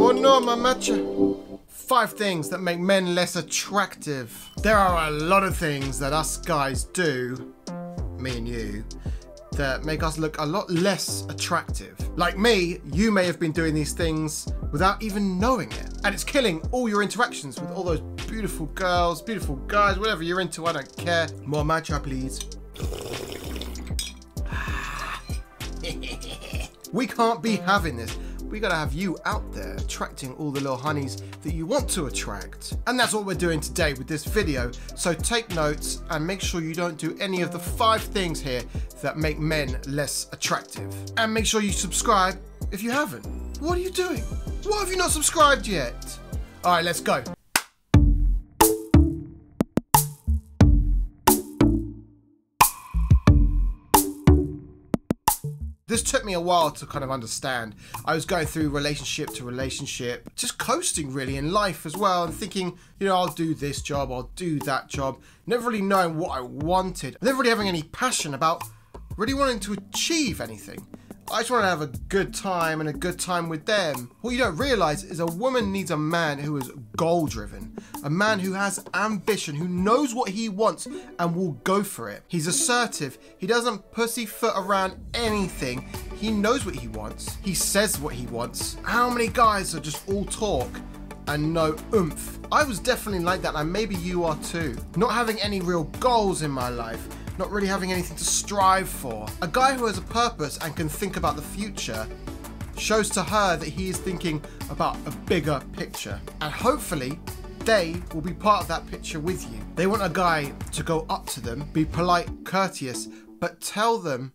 Oh no, mamacha. Five things that make men less attractive. There are a lot of things that us guys do, me and you, that make us look a lot less attractive. Like me, you may have been doing these things without even knowing it. And it's killing all your interactions with all those beautiful girls, beautiful guys, whatever you're into, I don't care. More matcha, please. We can't be having this. We gotta have you out there attracting all the little honeys that you want to attract. And that's what we're doing today with this video. So take notes and make sure you don't do any of the five things here that make men less attractive. And make sure you subscribe if you haven't. What are you doing? Why have you not subscribed yet? All right, let's go. This took me a while to kind of understand. I was going through relationship to relationship, just coasting really in life as well, and thinking, you know, I'll do this job, I'll do that job, never really knowing what I wanted, never really having any passion about really wanting to achieve anything. I just want to have a good time and a good time with them. What you don't realize is a woman needs a man who is goal driven, a man who has ambition, who knows what he wants and will go for it. He's assertive, he doesn't pussyfoot around anything. He knows what he wants, he says what he wants. How many guys are just all talk? and no oomph. I was definitely like that, and maybe you are too. Not having any real goals in my life, not really having anything to strive for. A guy who has a purpose and can think about the future shows to her that he is thinking about a bigger picture. And hopefully, they will be part of that picture with you. They want a guy to go up to them, be polite, courteous, but tell them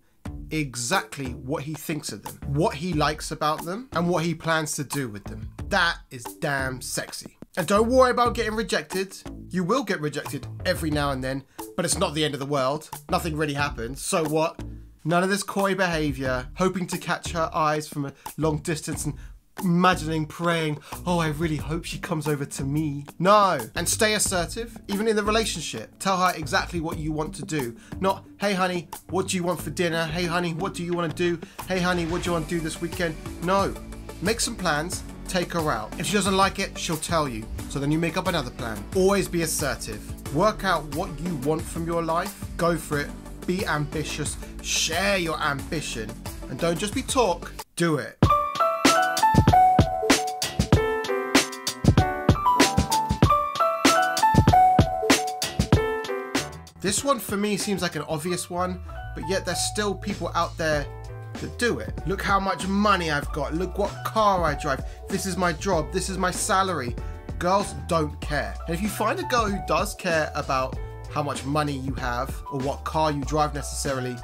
exactly what he thinks of them, what he likes about them, and what he plans to do with them. That is damn sexy. And don't worry about getting rejected. You will get rejected every now and then, but it's not the end of the world. Nothing really happens. So what? None of this coy behaviour, hoping to catch her eyes from a long distance and imagining, praying, oh, I really hope she comes over to me. No. And stay assertive, even in the relationship. Tell her exactly what you want to do. Not, hey, honey, what do you want for dinner? Hey, honey, what do you want to do? Hey, honey, what do you want to do this weekend? No. Make some plans, take her out. If she doesn't like it, she'll tell you. So then you make up another plan. Always be assertive. Work out what you want from your life. Go for it. Be ambitious. Share your ambition. And don't just be talk, do it. This one for me seems like an obvious one, but yet there's still people out there that do it. Look how much money I've got. Look what car I drive. This is my job. This is my salary. Girls don't care. And if you find a girl who does care about how much money you have or what car you drive necessarily,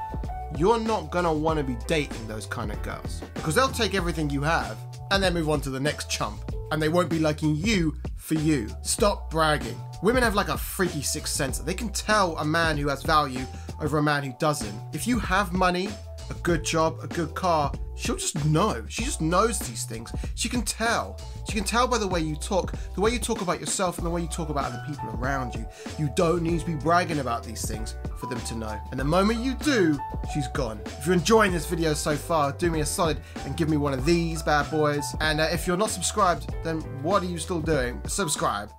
you're not gonna wanna be dating those kind of girls. Because they'll take everything you have and then move on to the next chump. And they won't be liking you for you. Stop bragging. Women have like a freaky sixth sense. They can tell a man who has value over a man who doesn't. If you have money, a good job, a good car, she'll just know. She just knows these things. She can tell. She can tell by the way you talk, the way you talk about yourself, and the way you talk about other people around you. You don't need to be bragging about these things for them to know. And the moment you do, she's gone. If you're enjoying this video so far, do me a solid and give me one of these bad boys. And uh, if you're not subscribed, then what are you still doing? Subscribe.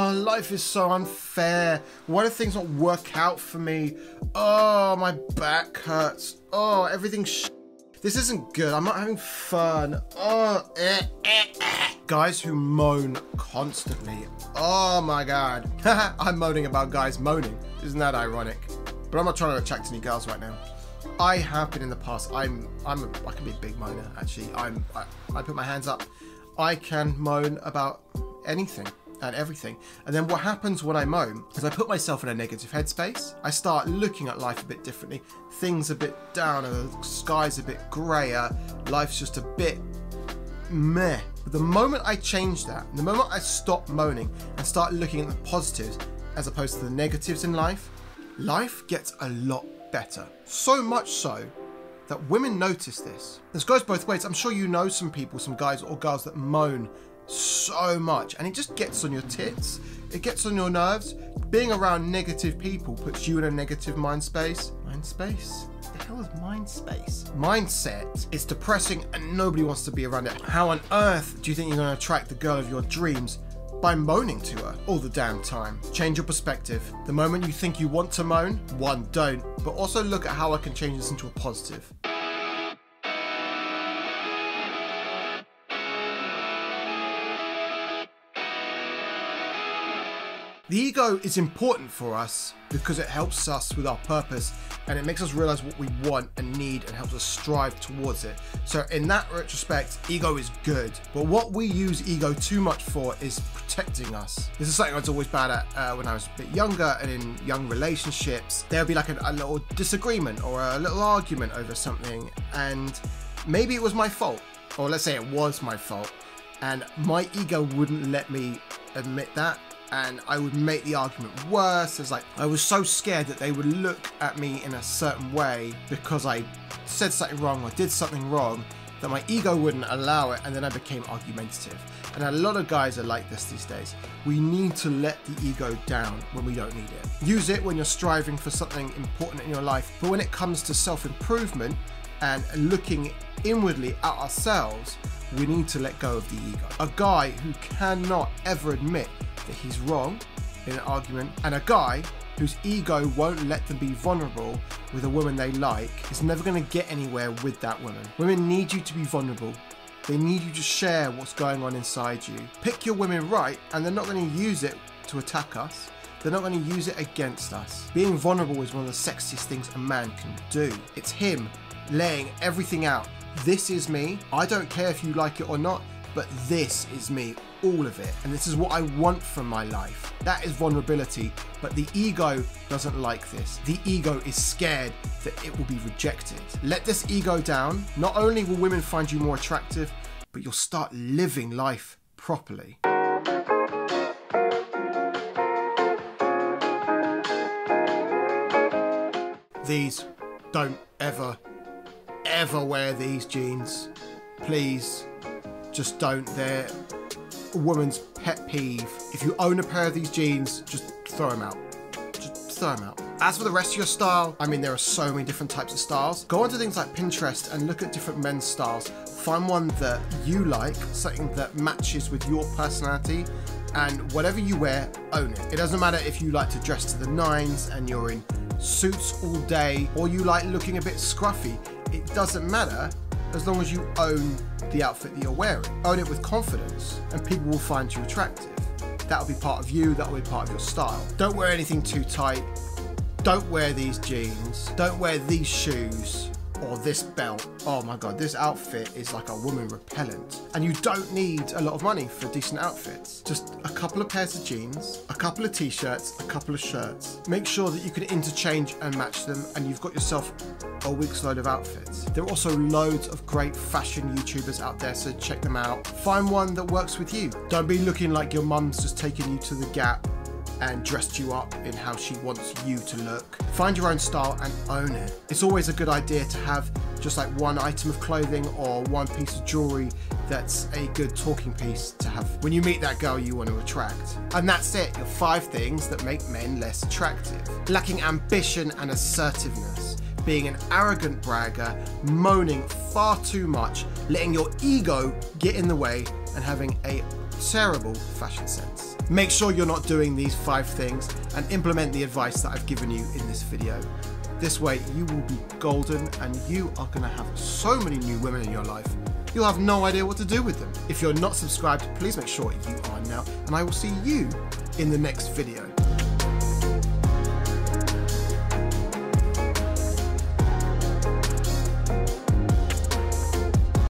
Oh, life is so unfair. Why do things not work out for me? Oh, my back hurts. Oh, everything's This isn't good. I'm not having fun. Oh, eh, eh, eh. Guys who moan constantly. Oh my god. I'm moaning about guys moaning. Isn't that ironic? But I'm not trying to attract any girls right now. I have been in the past. I'm I'm a, I can be a big moaner actually. I'm I, I put my hands up. I can moan about anything and everything. And then what happens when I moan is I put myself in a negative headspace. I start looking at life a bit differently. Things a bit downer, the sky's a bit grayer, life's just a bit meh. But the moment I change that, the moment I stop moaning and start looking at the positives as opposed to the negatives in life, life gets a lot better. So much so that women notice this. This goes both ways. I'm sure you know some people, some guys or girls that moan so much and it just gets on your tits. It gets on your nerves. Being around negative people puts you in a negative mind space. Mind space? the hell is mind space? Mindset is depressing and nobody wants to be around it. How on earth do you think you're going to attract the girl of your dreams? By moaning to her all the damn time. Change your perspective. The moment you think you want to moan, one, don't, but also look at how I can change this into a positive. The ego is important for us because it helps us with our purpose and it makes us realize what we want and need and helps us strive towards it. So, in that retrospect, ego is good. But what we use ego too much for is protecting us. This is something I was always bad at uh, when I was a bit younger and in young relationships. There would be like a, a little disagreement or a little argument over something, and maybe it was my fault, or let's say it was my fault, and my ego wouldn't let me admit that and I would make the argument worse. It's like I was so scared that they would look at me in a certain way because I said something wrong or did something wrong that my ego wouldn't allow it, and then I became argumentative. And a lot of guys are like this these days. We need to let the ego down when we don't need it. Use it when you're striving for something important in your life, but when it comes to self improvement and looking inwardly at ourselves, we need to let go of the ego. A guy who cannot ever admit that he's wrong in an argument, and a guy whose ego won't let them be vulnerable with a woman they like is never going to get anywhere with that woman. Women need you to be vulnerable. They need you to share what's going on inside you. Pick your women right, and they're not going to use it to attack us. They're not going to use it against us. Being vulnerable is one of the sexiest things a man can do. It's him laying everything out. This is me. I don't care if you like it or not but this is me, all of it, and this is what I want from my life. That is vulnerability, but the ego doesn't like this. The ego is scared that it will be rejected. Let this ego down. Not only will women find you more attractive, but you'll start living life properly. These don't ever, ever wear these jeans. Please just don't. They're a woman's pet peeve. If you own a pair of these jeans, just throw them out. Just throw them out. As for the rest of your style, I mean, there are so many different types of styles. Go onto things like Pinterest and look at different men's styles. Find one that you like, something that matches with your personality, and whatever you wear, own it. It doesn't matter if you like to dress to the nines and you're in suits all day, or you like looking a bit scruffy. It doesn't matter as long as you own the outfit that you're wearing. Own it with confidence, and people will find you attractive. That'll be part of you, that'll be part of your style. Don't wear anything too tight. Don't wear these jeans. Don't wear these shoes or this belt. Oh my god, this outfit is like a woman repellent. And you don't need a lot of money for decent outfits. Just a couple of pairs of jeans, a couple of t-shirts, a couple of shirts. Make sure that you can interchange and match them and you've got yourself a week's load of outfits. There are also loads of great fashion YouTubers out there, so check them out. Find one that works with you. Don't be looking like your mum's just taking you to the Gap and dressed you up in how she wants you to look. Find your own style and own it. It's always a good idea to have just like one item of clothing or one piece of jewelry that's a good talking piece to have when you meet that girl you want to attract. And that's it, your five things that make men less attractive. Lacking ambition and assertiveness being an arrogant bragger, moaning far too much, letting your ego get in the way, and having a terrible fashion sense. Make sure you're not doing these five things and implement the advice that I've given you in this video. This way, you will be golden and you are going to have so many new women in your life, you'll have no idea what to do with them. If you're not subscribed, please make sure you are now, and I will see you in the next video.